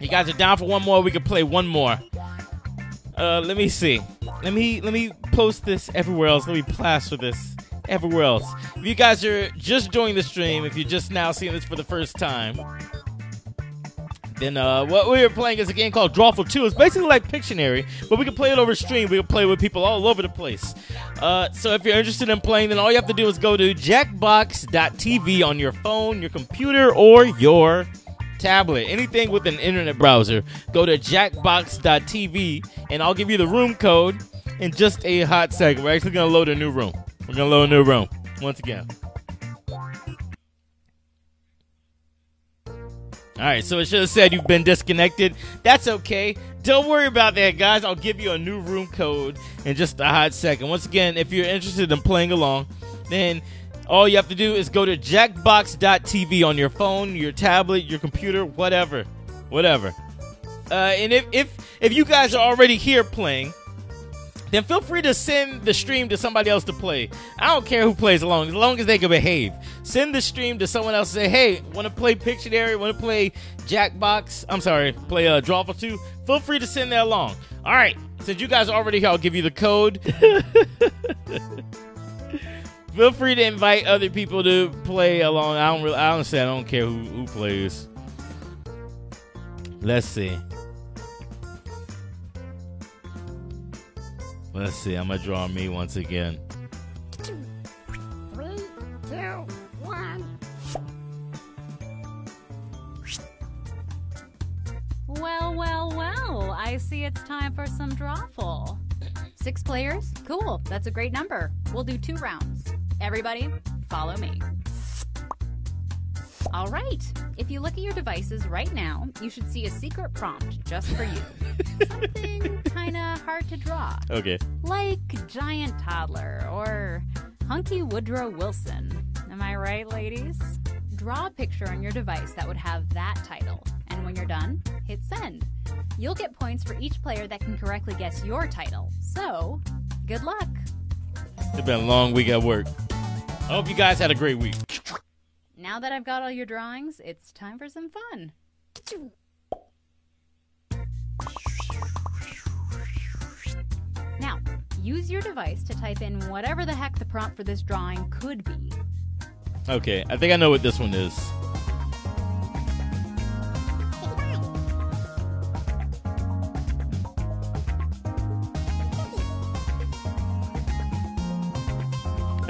You guys are down for one more? We can play one more. Uh, let me see. Let me let me post this everywhere else. Let me plaster this everywhere else. If you guys are just joining the stream, if you're just now seeing this for the first time, then uh, what we are playing is a game called Drawful 2. It's basically like Pictionary, but we can play it over stream. We can play with people all over the place. Uh, so if you're interested in playing, then all you have to do is go to jackbox.tv on your phone, your computer, or your tablet, anything with an internet browser. Go to jackbox.tv, and I'll give you the room code in just a hot second. We're actually going to load a new room. We're going to load a new room once again. All right, so it should have said you've been disconnected. That's okay. Don't worry about that, guys. I'll give you a new room code in just a hot second. Once again, if you're interested in playing along, then all you have to do is go to jackbox.tv on your phone, your tablet, your computer, whatever. Whatever. Uh, and if, if if you guys are already here playing, then feel free to send the stream to somebody else to play. I don't care who plays along, as long as they can behave. Send the stream to someone else. Say, hey, want to play Pictionary? Want to play Jackbox? I'm sorry, play uh, Drawful 2? Feel free to send that along. All right, since you guys are already here, I'll give you the code. Feel free to invite other people to play along. I don't really, I honestly, I don't care who, who plays. Let's see. Let's see. I'm gonna draw me once again. Three, two, one. Well, well, well. I see it's time for some drawful. Six players? Cool. That's a great number. We'll do two rounds. Everybody, follow me. All right. If you look at your devices right now, you should see a secret prompt just for you. Something kind of hard to draw. Okay. Like Giant Toddler or Hunky Woodrow Wilson. Am I right, ladies? Draw a picture on your device that would have that title. And when you're done, hit send. You'll get points for each player that can correctly guess your title. So, good luck. It's been a long week at work. I hope you guys had a great week. Now that I've got all your drawings, it's time for some fun. Now, use your device to type in whatever the heck the prompt for this drawing could be. Okay, I think I know what this one is.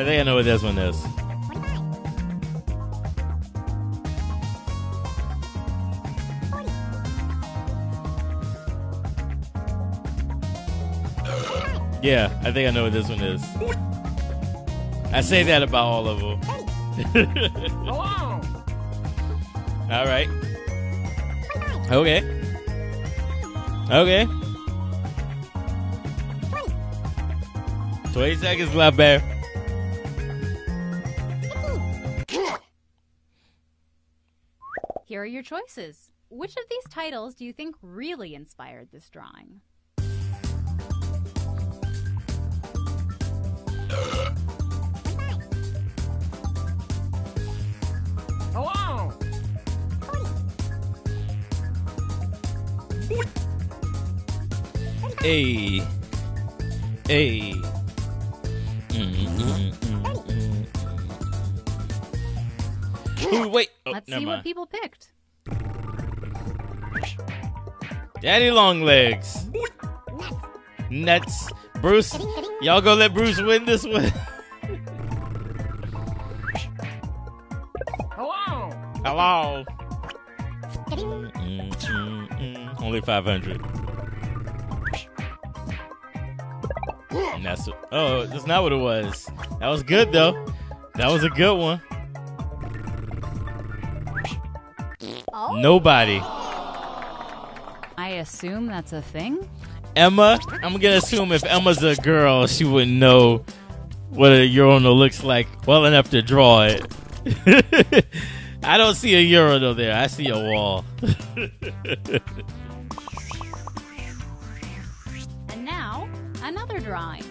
I think I know what this one is. Yeah, I think I know what this one is. I say that about all of them. Hello. All right. Okay. Okay. 20 seconds left, bear. Here are your choices. Which of these titles do you think really inspired this drawing? Hello. Hey. Hey. Mm, mm, mm, mm, mm. Ooh, wait. Oh, Let's see mind. what people picked. Daddy Longlegs. Nuts. Bruce. Y'all gonna let Bruce win this one? Hello. Hello. Mm, mm, mm, mm. Only 500. And that's oh, that's not what it was. That was good though. That was a good one. Nobody. I assume that's a thing? Emma. I'm gonna assume if Emma's a girl, she would know what a urinal looks like well enough to draw it. I don't see a urinal there. I see a wall. And now, another drawing.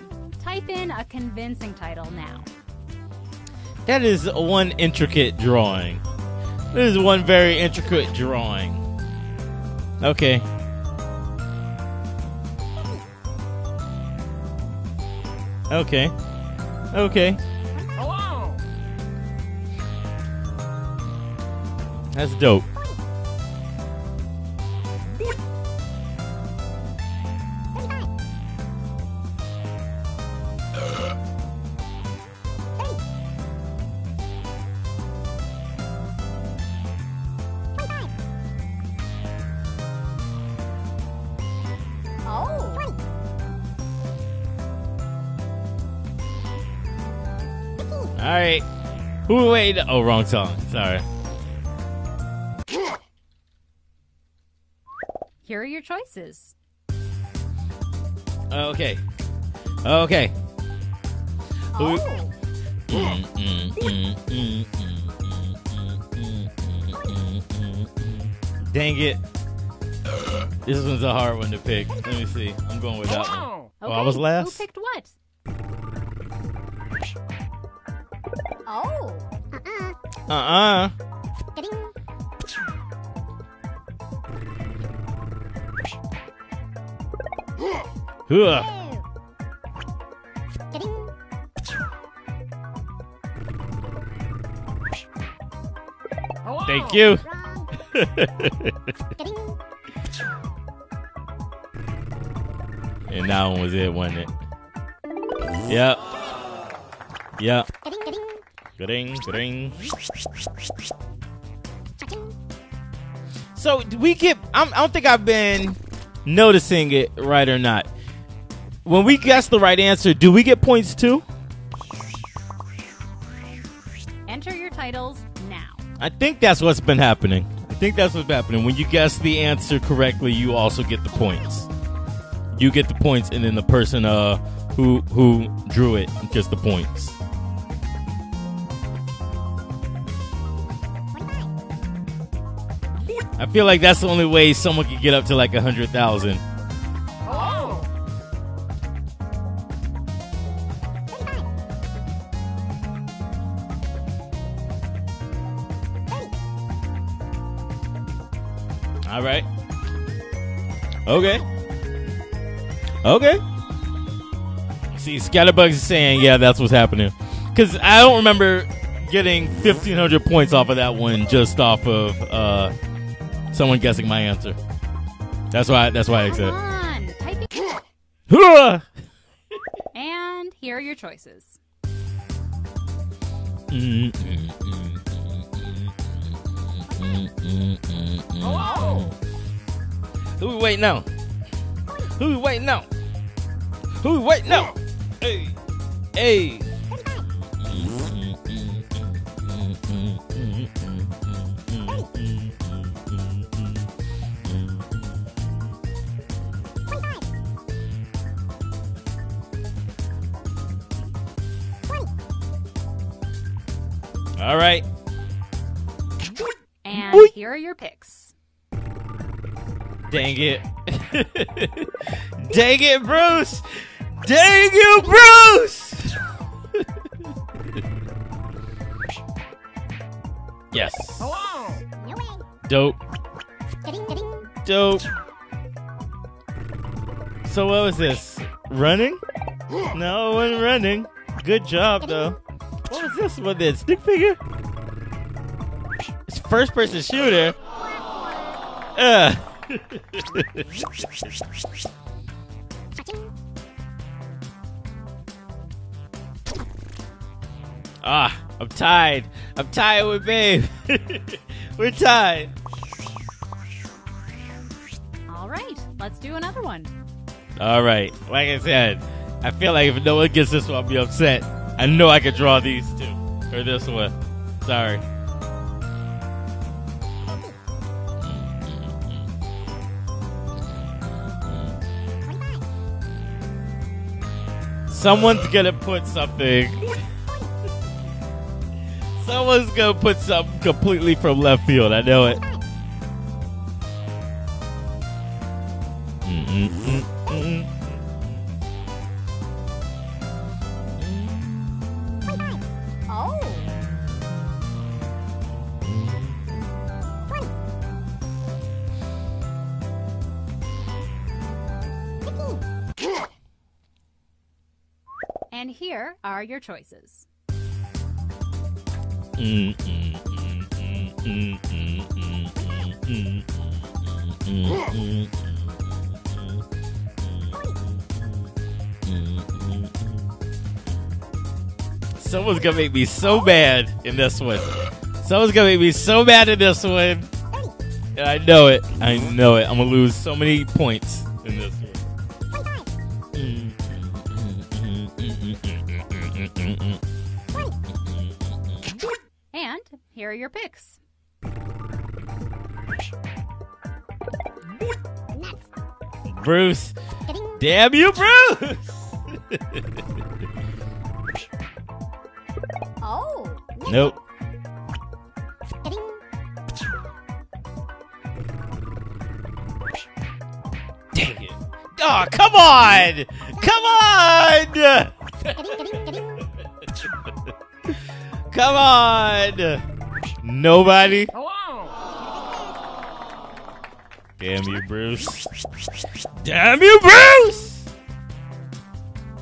Type in a convincing title now. That is one intricate drawing. This is one very intricate drawing. Okay. Okay. Okay. Hello. That's dope. All right. Who wait? Oh, wrong song. Sorry. Here are your choices. Okay. Okay. Oh. Dang it. This one's a hard one to pick. Let me see. I'm going with that one. Okay. Oh, I was last? Who picked what? Oh. Uh-uh. Uh-uh. Huh. Thank you. and that one was it, wasn't it? Yep. Yep. Ga-ding, ga-ding. So we get? I'm, I don't think I've been noticing it right or not. When we guess the right answer, do we get points too? Enter your titles now. I think that's what's been happening. I think that's what's happening. When you guess the answer correctly, you also get the points. You get the points, and then the person uh who who drew it gets the points. Feel like that's the only way someone could get up to like a hundred thousand. Hello. All right. Okay. Okay. See, Scatterbug's is saying, yeah, that's what's happening. Because I don't remember getting 1,500 points off of that one just off of uh, someone guessing my answer. That's why. That's why I Come said. on, type it. And here are your choices. Who we waiting now? Who we waiting now? Who we waiting now? Hey, hey. All right. And Boing. here are your picks. Dang it. Dang it, Bruce. Dang you, Bruce. yes. Hello. Dope. Dope. So what was this? Running? No, it wasn't running. Good job though. What was this one then? Stick figure? It's first person shooter. Uh. ah, I'm tied. I'm tied with babe. We're tied. All right, let's do another one. All right. Like I said, I feel like if no one gets this one, I'll be upset. I know I could draw these two. Or this one. Sorry. Someone's gonna put something. Someone's gonna put something completely from left field. I know it. Mm-mm-mm-mm. Oh. Mm, your choices? Someone's gonna make me so mad in this one. Someone's gonna make me so mad in this one. And I know it. I know it. I'm gonna lose so many points here are your picks. Bruce. Damn you, Bruce! Oh. nope. Dang it. Oh, come on! Come on! Come on! Nobody? Damn you, Bruce. Damn you, Bruce!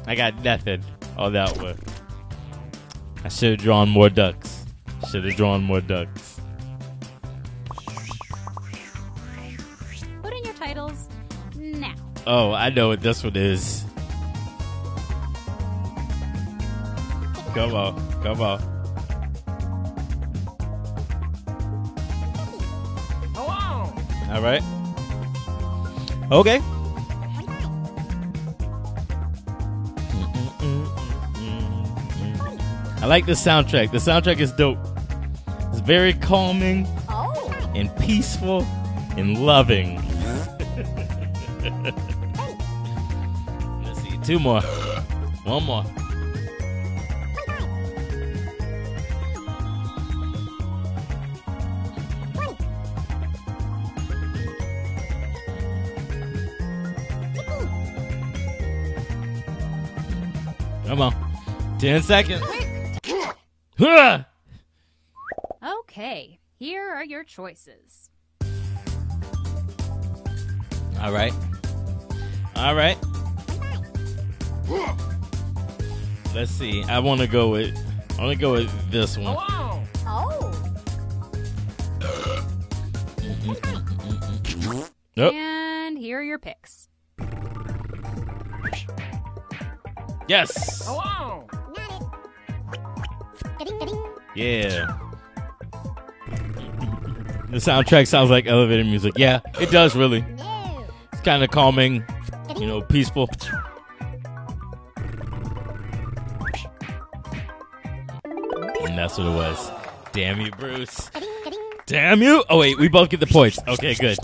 I got nothing on that one. I should have drawn more ducks. Should have drawn more ducks. Put in your titles now. Oh, I know what this one is. Come on, come on. All right. Okay. I like the soundtrack. The soundtrack is dope. It's very calming Oh. and peaceful and loving. Uh-huh. Let's see, two more. One more. Come on. Ten seconds. Huh! Okay, here are your choices. All right. All right. Let's see. I want to go with. I want to go with this one. Oh. Nope. And here are your picks. Yes. Yeah. The soundtrack sounds like elevator music. Yeah, it does really. It's kind of calming, you know, peaceful. And that's what it was. Damn you, Bruce. Damn you. Oh, wait, we both get the points. Okay, good.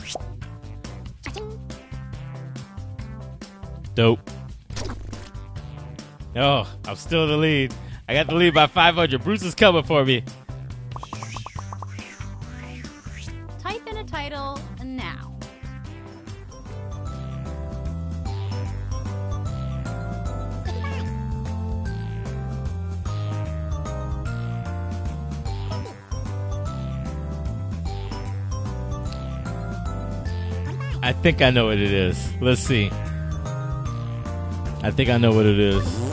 Dope. Oh, I'm still in the lead. I got the lead by 500. Bruce is coming for me. Type in a title now. I think I know what it is. Let's see. I think I know what it is.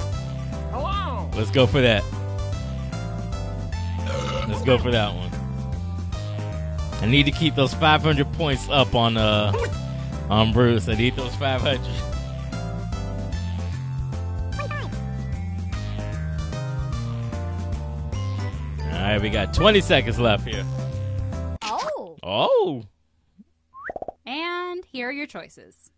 Let's go for that. Let's go for that one. I need to keep those 500 points up on uh on Bruce. I need those 500. All right, we got 20 seconds left here. Oh. Oh, And here are your choices.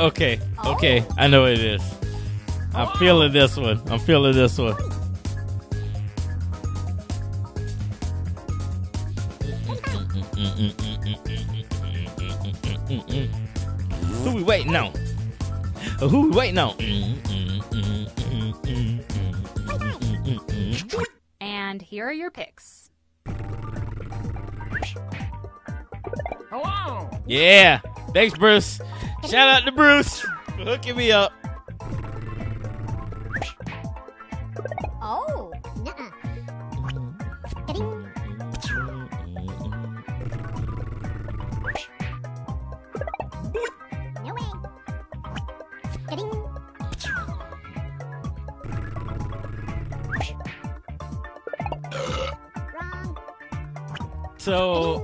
Okay, okay. I know what it is. I'm feeling this one. I'm feeling this one. Who we waiting on? Who we waiting on? And here are your picks. Yeah. Thanks, Bruce. Shout out to Bruce hooking me up. Oh. No way. So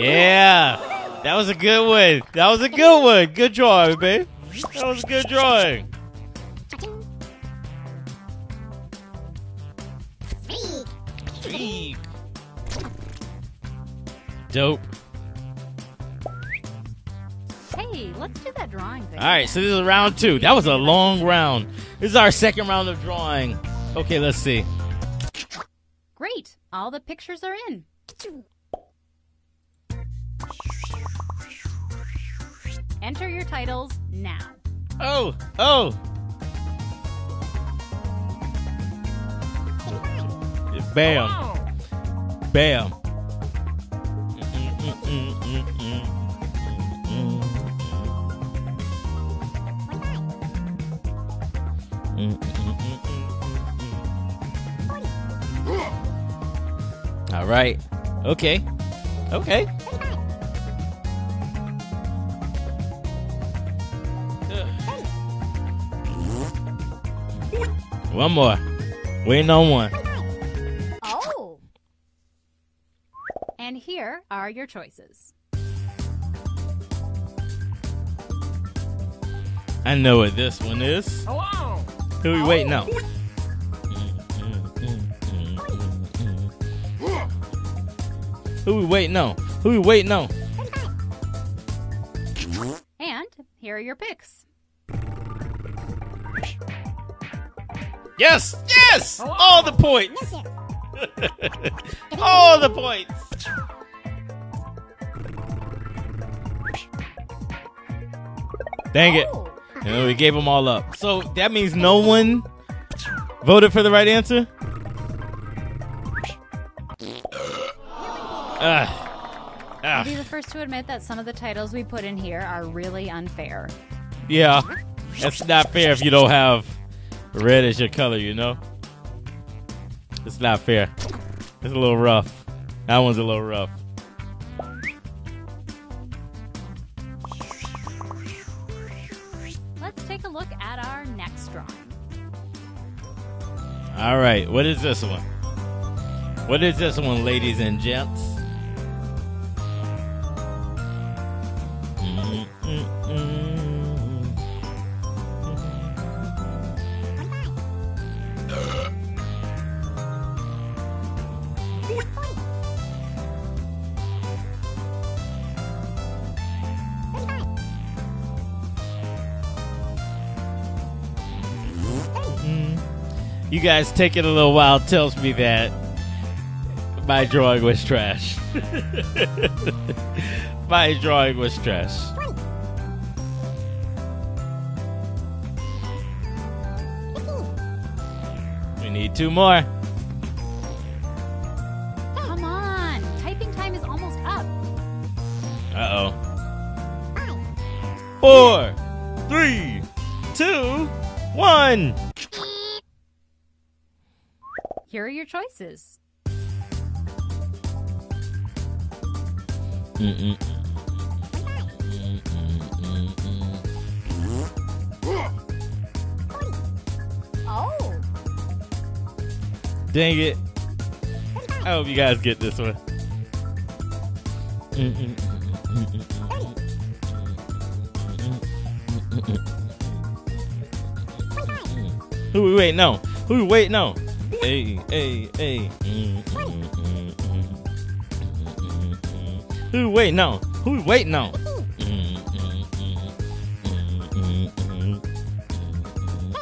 Yeah, that was a good one. That was a good one. Good drawing, babe. That was a good drawing. Freak. Dope. Hey, let's do that drawing thing. All right, so this is round two. That was a long round. This is our second round of drawing. Okay, let's see. Great. All the pictures are in. Enter your titles now. Oh, oh. Bam. Bam. All right. Okay. Okay. One more. Waiting on one. Oh. And here are your choices. I know what this one is. Hello. Who we waiting on? Oh. Who we waiting on? Who we waiting on? And here are your picks. Yes! Yes! All the points! All the points! Dang it. Oh. And we gave them all up. So that means no one voted for the right answer? Ah. I'll be the first to admit that some of the titles we put in here are really unfair. Yeah. That's not fair if you don't have red is your color, you know? It's not fair. It's a little rough. That one's a little rough. Let's take a look at our next drawing. All right, what is this one? What is this one, ladies and gents? You guys taking a little while tells me that my drawing was trash. my drawing was trash. We need two more. Come on! Typing time is almost up. Uh oh. Four, three, two, one. Here are your choices. Mm-mm. Oh. Dang it. I hope you guys get this one. Who we waiting on? Who we waiting on? Hey, hey, hey. Who we waiting on? Who we waiting on?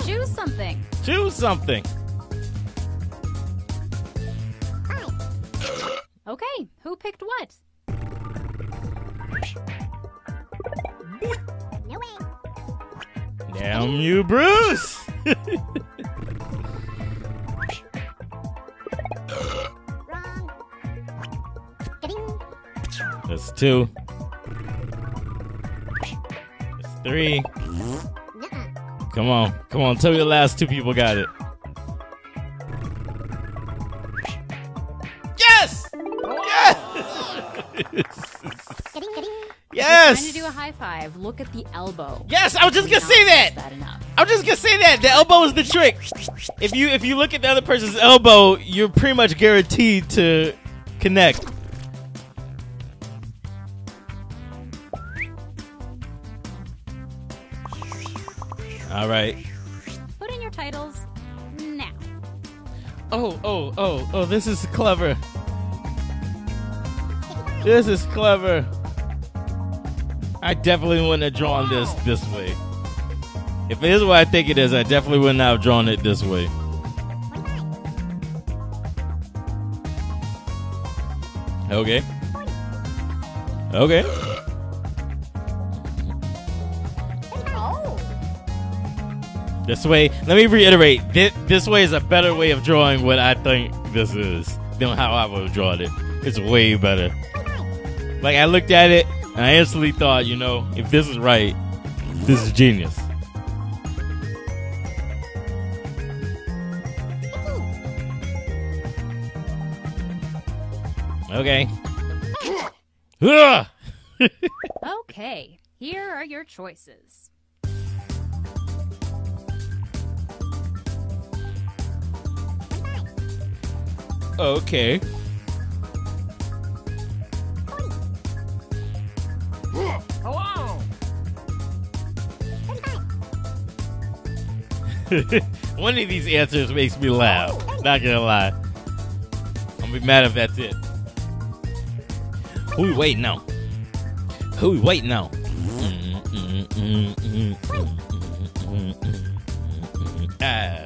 Choose something. Choose something. Okay, who picked what? Damn you, Bruce! That's two. That's three. Come on, come on. Tell me the last two people got it. Yes! Yes! Yes. Trying to do a high five. Look at the elbow. Yes, I was just gonna say that. that enough. I'm just gonna say that the elbow is the trick. If you if you look at the other person's elbow, you're pretty much guaranteed to connect. All right. Put in your titles now. Oh oh oh oh! This is clever. This is clever. I definitely wouldn't have drawn this this way. If it is what I think it is, I definitely wouldn't have drawn it this way. Okay. Okay. This way, let me reiterate. This, this way is a better way of drawing what I think this is than how I would have drawn it. It's way better. Like, I looked at it, and I instantly thought, you know, if this is right, this is genius. Okay. Okay, here are your choices. Okay. Hello. One of these answers makes me laugh. Not gonna lie. I'm gonna be mad if that's it. Who we waiting now? Who we waiting now? Ah.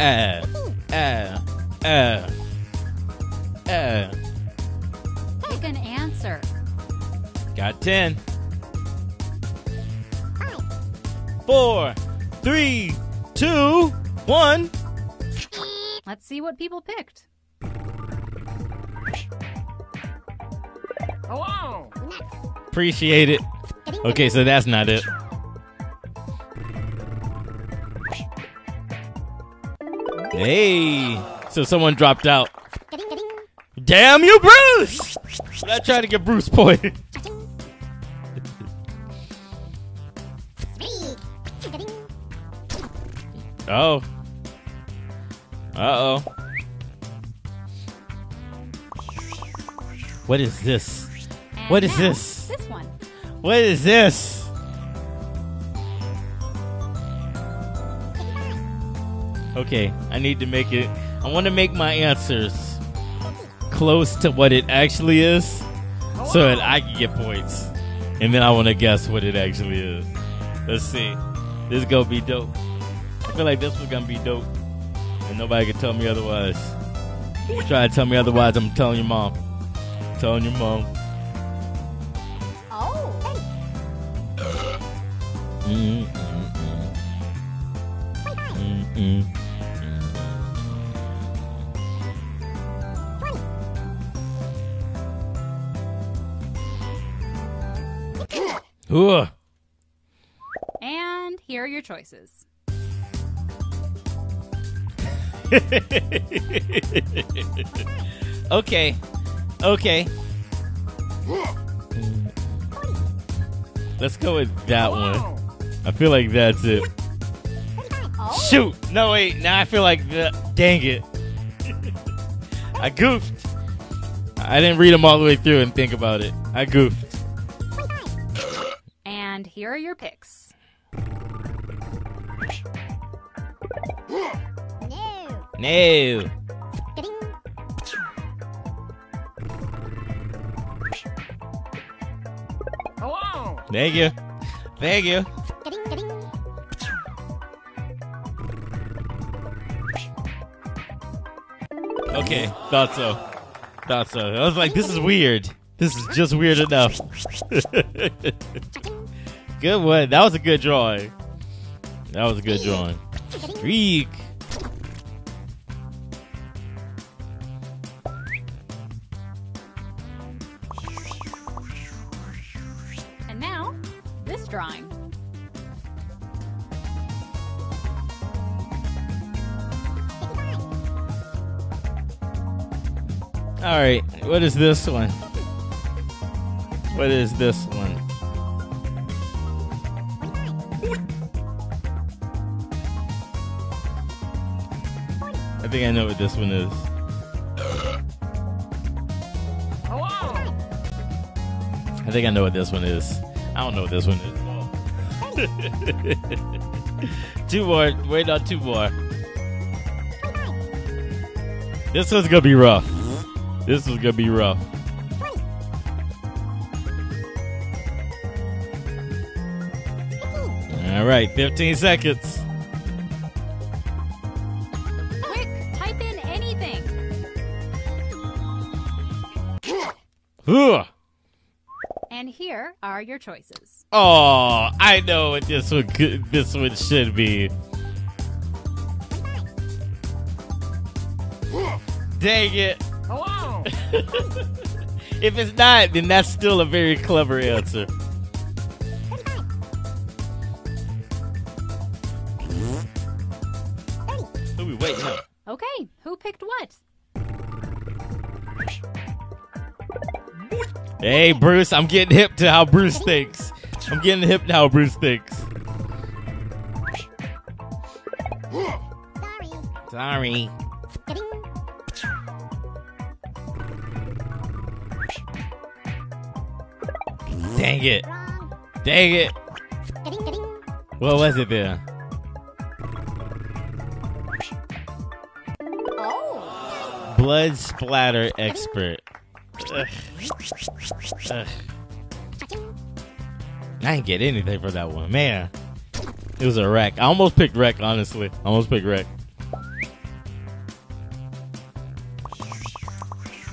Ah. Ah. Ah. Pick an answer. Got 10. Four, three, two, one. Let's see what people picked. Hello. Appreciate it. Okay, so that's not it. Hey, so someone dropped out. Damn you, Bruce! I tried to get Bruce point. Cha-ching. Three. Getting. Oh. Uh oh. What is this? And What is this? This one. What is this? Okay, I need to make it. I want to make my answers close to what it actually is so that I can get points. And then I want to guess what it actually is. Let's see. This is going to be dope. I feel like this was going to be dope. And nobody can tell me otherwise. You try to tell me otherwise, I'm telling your mom. telling your mom. Oh. Mm, mm, Ugh. And here are your choices. okay. Okay. Let's go with that one. I feel like that's it. Shoot! No, wait. Now I feel like the. Dang it. I goofed. I didn't read them all the way through and think about it. I goofed. And here are your picks. No. No. Hello. Thank you. Thank you. Getting, getting. Okay, thought so. Thought so. I was like, this is weird. This is just weird enough. good one. That was a good drawing. That was a good drawing. Freak. And now, this drawing. All right, what is this one? What is this one? I think I know what this one is. I think I know what this one is. I don't know what this one is. two more. Wait on two more. This one's gonna be rough. This one's gonna be rough. All right, 15 seconds. Are your choices. Oh, I know what this one could, this one should be. Dang it. Hello. If it's not, then that's still a very clever answer. Who we waiting? Okay, who picked what? Hey, Bruce, I'm getting hip to how Bruce thinks. I'm getting hip to how Bruce thinks. Sorry. Sorry. Dang it. Dang it. What was it there? Oh. Blood splatter expert. Ugh. Ugh. I didn't get anything for that one. Man, it was a wreck. I almost picked wreck, honestly. I almost picked wreck.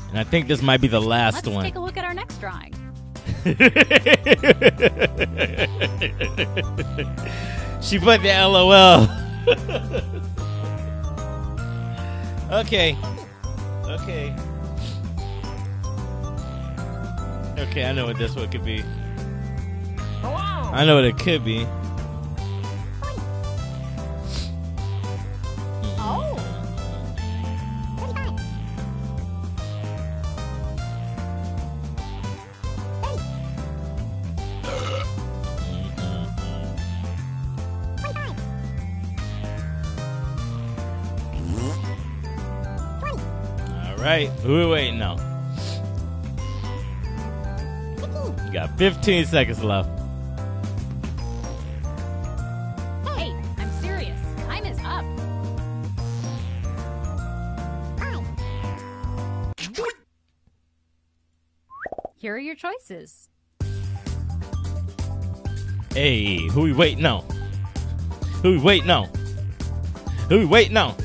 And I think this might be the last one. Let's take a look at our next drawing. she put the LOL. okay. Okay. Okay, I know what this one could be. Hello. I know what it could be. Oh. Thirty-five. Twenty-five. Twenty. All right, who we 15 seconds left. Hey, I'm serious. Time is up. Here are your choices. Hey, who we waiting on? Who we waiting on? Who we waiting on?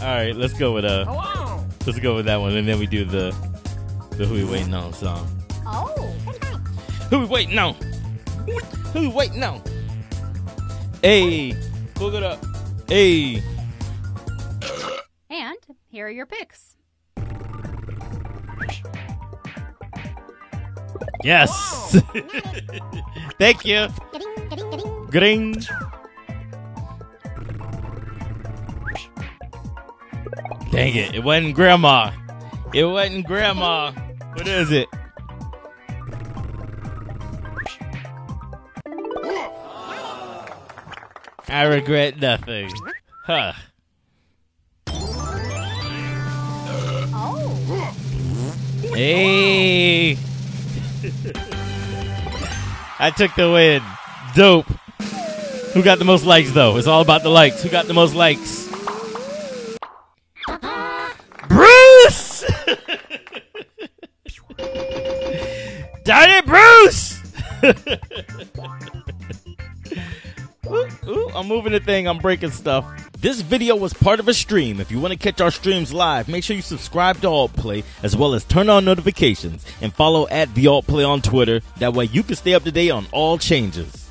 All right, let's go with uh, Hello. let's go with that one, and then we do the the who we waiting on song. Thirty-five. Who we waiting on? Who we waiting on? Hey, book it up. Hey, And here are your picks. yes. Thank you. Gring. Dang it! It wasn't grandma. It wasn't grandma. What is it? I regret nothing. Huh. Hey. I took the win. Dope. Who got the most likes though? It's all about the likes. Who got the most likes? I'm moving the thing. I'm breaking stuff. This video was part of a stream. If you want to catch our streams live, make sure you subscribe to Alt Play as well as turn on notifications and follow at the Alt Play on Twitter. That way you can stay up to date on all changes.